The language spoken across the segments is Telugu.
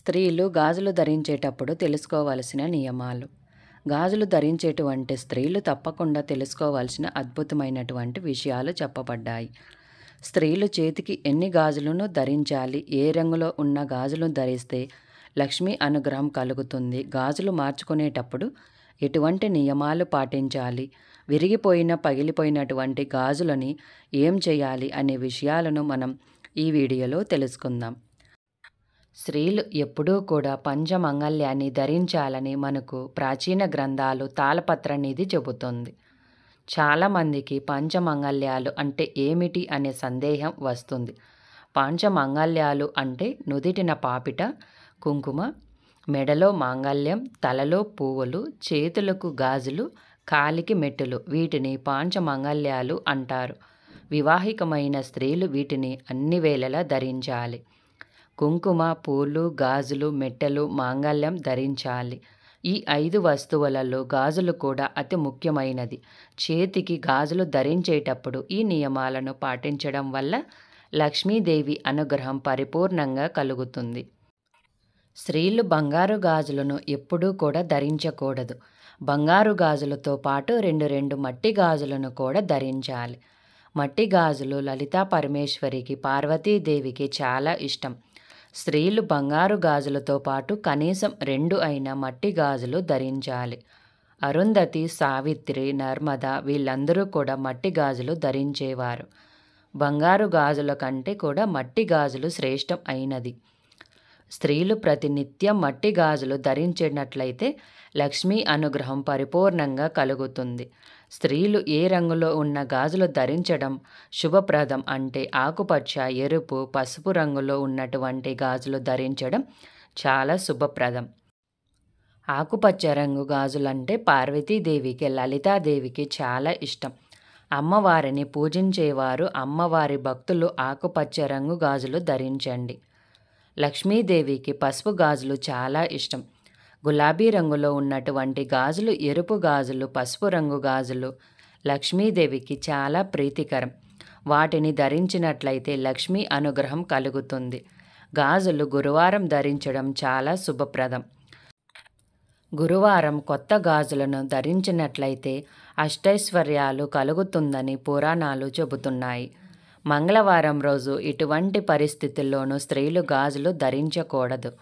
స్త్రీలు గాజులు ధరించేటప్పుడు తెలుసుకోవలసిన నియమాలు. గాజులు ధరించేటువంటి స్త్రీలు తప్పకుండా తెలుసుకోవాల్సిన అద్భుతమైనటువంటి విషయాలు చెప్పబడ్డాయి. స్త్రీలు చేతికి ఎన్ని గాజులను ధరించాలి ఏ రంగులో ఉన్న గాజులను ధరిస్తే లక్ష్మీ అనుగ్రహం కలుగుతుంది. గాజులు మార్చుకునేటప్పుడు ఎటువంటి నియమాలు పాటించాలి? విరిగిపోయిన పగిలిపోయినటువంటి గాజులని ఏం చేయాలి అనే విషయాలను మనం ఈ వీడియోలో తెలుసుకుందాం. స్త్రీలు ఎప్పుడూ కూడా పంచమంగళ్యాన్ని ధరించాలని మనకు ప్రాచీన గ్రంథాలు తాళపత్ర నిధి చెబుతుంది. చాలామందికి పంచమంగళ్యాలు అంటే ఏమిటి అనే సందేహం వస్తుంది. పంచమంగళ్యాలు అంటే నుదిటిన పాపిట కుంకుమ మెడలో మాంగళ్యం తలలో పువ్వులు చేతులకు గాజులు కాలికి మెట్టులు వీటిని పాంచమంగళ్యాలు అంటారు. వివాహికమైన స్త్రీలు వీటిని అన్ని వేళలా ధరించాలి. కుంకుమ పూలు గాజులు మెట్టెలు మాంగళ్యం ధరించాలి. ఈ ఐదు వస్తువులలో గాజులు కూడా అతి ముఖ్యమైనది. చేతికి గాజులు ధరించేటప్పుడు ఈ నియమాలను పాటించడం వల్ల లక్ష్మీదేవి అనుగ్రహం పరిపూర్ణంగా కలుగుతుంది. స్త్రీలు బంగారు గాజులను ఎప్పుడూ కూడా ధరించకూడదు. బంగారు గాజులతో పాటు రెండు రెండు మట్టి గాజులను కూడా ధరించాలి. మట్టి గాజులు లలితా పరమేశ్వరికి పార్వతీదేవికి చాలా ఇష్టం. స్త్రీలు బంగారు గాజులతో పాటు కనీసం రెండు అయిన మట్టి గాజులు ధరించాలి. అరుంధతి సావిత్రి నర్మద వీళ్ళందరూ కూడా మట్టి గాజులు ధరించేవారు. బంగారు గాజుల కంటే కూడా మట్టి గాజులు శ్రేష్టం అయినది. స్త్రీలు ప్రతినిత్యం మట్టి గాజులు ధరించినట్లయితే లక్ష్మీ అనుగ్రహం పరిపూర్ణంగా కలుగుతుంది. స్త్రీలు ఏ రంగులో ఉన్న గాజులు ధరించడం శుభప్రదం అంటే ఆకుపచ్చ ఎరుపు పసుపు రంగులో ఉన్నటువంటి గాజులు ధరించడం చాలా శుభప్రదం. ఆకుపచ్చ రంగు గాజులంటే పార్వతీదేవికి లలితాదేవికి చాలా ఇష్టం. అమ్మవారిని పూజించేవారు అమ్మవారి భక్తులు ఆకుపచ్చ రంగు గాజులు ధరించండి. లక్ష్మీదేవికి పసుపు గాజులు చాలా ఇష్టం. గులాబీ రంగులో ఉన్నటువంటి గాజులు ఎరుపు గాజులు పసుపు రంగు గాజులు లక్ష్మీదేవికి చాలా ప్రీతికరం. వాటిని ధరించినట్లయితే లక్ష్మీ అనుగ్రహం కలుగుతుంది. గాజులు గురువారం ధరించడం చాలా శుభప్రదం. గురువారం కొత్త గాజులను ధరించినట్లయితే అష్టైశ్వర్యాలు కలుగుతుందని పురాణాలు చెబుతున్నాయి. మంగళవారం రోజు ఇటువంటి పరిస్థితుల్లోనూ స్త్రీలు గాజులు ధరించకూడదు.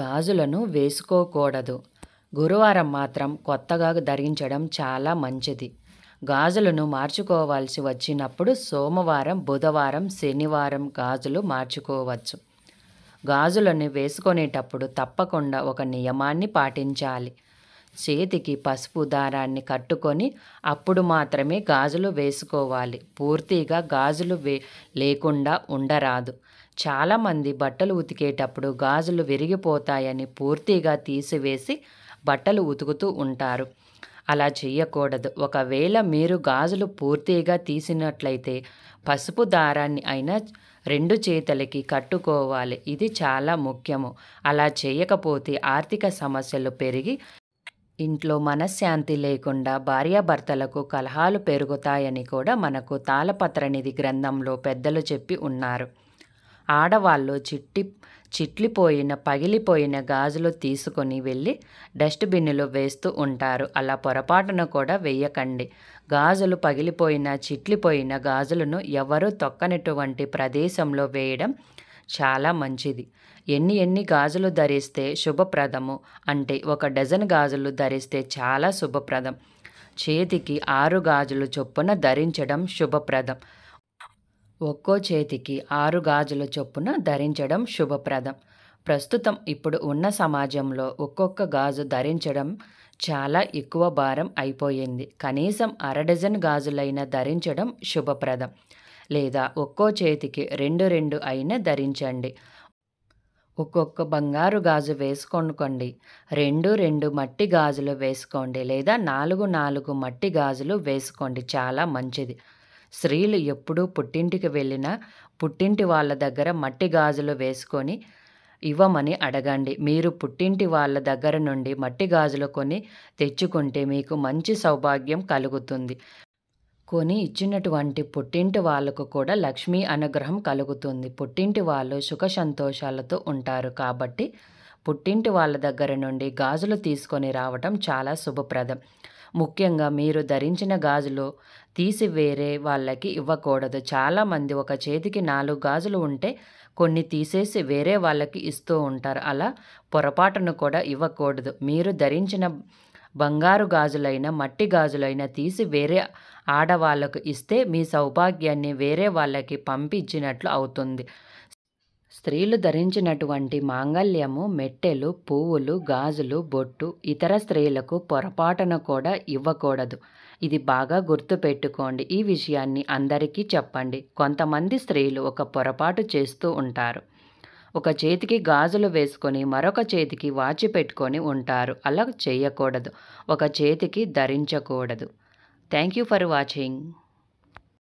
గాజులను వేసుకోకూడదు. గురువారం మాత్రం కొత్తగా ధరించడం చాలా మంచిది. గాజులను మార్చుకోవాల్సి వచ్చినప్పుడు సోమవారం బుధవారం శనివారం గాజులు మార్చుకోవచ్చు. గాజులను వేసుకునేటప్పుడు తప్పకుండా ఒక నియమాన్ని పాటించాలి. చేతికి పసుపు దారాన్ని కట్టుకొని అప్పుడు మాత్రమే గాజులు వేసుకోవాలి. పూర్తిగా గాజులు వే లేకుండా ఉండరాదు. చాలామంది బట్టలు ఉతికేటప్పుడు గాజులు విరిగిపోతాయని పూర్తిగా తీసివేసి బట్టలు ఉతుకుతూ ఉంటారు. అలా చేయకూడదు. ఒకవేళ మీరు గాజులు పూర్తిగా తీసినట్లయితే పసుపు దారాన్ని అయినా రెండు చేతులకి కట్టుకోవాలి. ఇది చాలా ముఖ్యము. అలా చేయకపోతే ఆర్థిక సమస్యలు పెరిగి ఇంట్లో మనశ్శాంతి లేకుండా భార్యాభర్తలకు కలహాలు పెరుగుతాయని కూడా మనకు తాళపత్రనిధి గ్రంథంలో పెద్దలు చెప్పి ఉన్నారు. ఆడవాళ్ళు చిట్టి చిట్లిపోయిన పగిలిపోయిన గాజులు తీసుకొని వెళ్ళి డస్ట్బిన్లో వేస్తూ ఉంటారు. అలా పొరపాటున కూడా వేయకండి. గాజులు పగిలిపోయిన చిట్లిపోయిన గాజులను ఎవరు తొక్కనటువంటి ప్రదేశంలో వేయడం చాలా మంచిది. ఎన్ని ఎన్ని గాజులు ధరిస్తే శుభప్రదము అంటే ఒక డజన్ గాజులు ధరిస్తే చాలా శుభప్రదం. చేతికి ఆరు గాజులు చొప్పున ధరించడం శుభప్రదం. ఒక్కో చేతికి ఆరు గాజుల చొప్పున ధరించడం శుభప్రదం. ప్రస్తుతం ఇప్పుడు ఉన్న సమాజంలో ఒక్కొక్క గాజు ధరించడం చాలా ఎక్కువ భారం అయిపోయింది. కనీసం అర డజన్ గాజులైన ధరించడం శుభప్రదం. లేదా ఒక్కో చేతికి రెండు రెండు అయిన ధరించండి. ఒక్కొక్క బంగారు గాజు వేసుకోనుకోండి. రెండు రెండు మట్టి గాజులు వేసుకోండి లేదా నాలుగు నాలుగు మట్టి గాజులు వేసుకోండి. చాలా మంచిది. స్త్రీలు ఎప్పుడూ పుట్టింటికి వెళ్ళినా పుట్టింటి వాళ్ళ దగ్గర మట్టి గాజులు వేసుకొని ఇవ్వమని అడగండి. మీరు పుట్టింటి వాళ్ళ దగ్గర నుండి మట్టి గాజులు కొని తెచ్చుకుంటే మీకు మంచి సౌభాగ్యం కలుగుతుంది. కొని ఇచ్చినటువంటి పుట్టింటి వాళ్ళకు కూడా లక్ష్మీ అనుగ్రహం కలుగుతుంది. పుట్టింటి వాళ్ళు సుఖ సంతోషాలతో ఉంటారు కాబట్టి పుట్టింటి వాళ్ళ దగ్గర నుండి గాజులు తీసుకొని రావటం చాలా శుభప్రదం. ముఖ్యంగా మీరు ధరించిన గాజులు తీసి వేరే వాళ్ళకి ఇవ్వకూడదు. చాలామంది ఒక చేతికి నాలుగు గాజులు ఉంటే కొన్ని తీసేసి వేరే వాళ్ళకి ఇస్తూ ఉంటారు. అలా పొరపాటును కూడా ఇవ్వకూడదు. మీరు ధరించిన బంగారు గాజులైన మట్టి గాజులైన తీసి వేరే ఆడవాళ్ళకు ఇస్తే మీ సౌభాగ్యాన్ని వేరే వాళ్ళకి పంపించినట్లు అవుతుంది. స్త్రీలు ధరించినటువంటి మాంగళ్యము మెట్టెలు పువ్వులు గాజులు బొట్టు ఇతర స్త్రీలకు పొరపాటున కూడా ఇవ్వకూడదు. ఇది బాగా గుర్తుపెట్టుకోండి ఈ విషయాన్ని అందరికీ చెప్పండి. కొంతమంది స్త్రీలు ఒక పొరపాటు చేస్తూ ఉంటారు. ఒక చేతికి గాజులు వేసుకొని మరొక చేతికి వాచి పెట్టుకొని ఉంటారు. అలా చేయకూడదు. ఒక చేతికి ధరించకూడదు. Thank you for watching.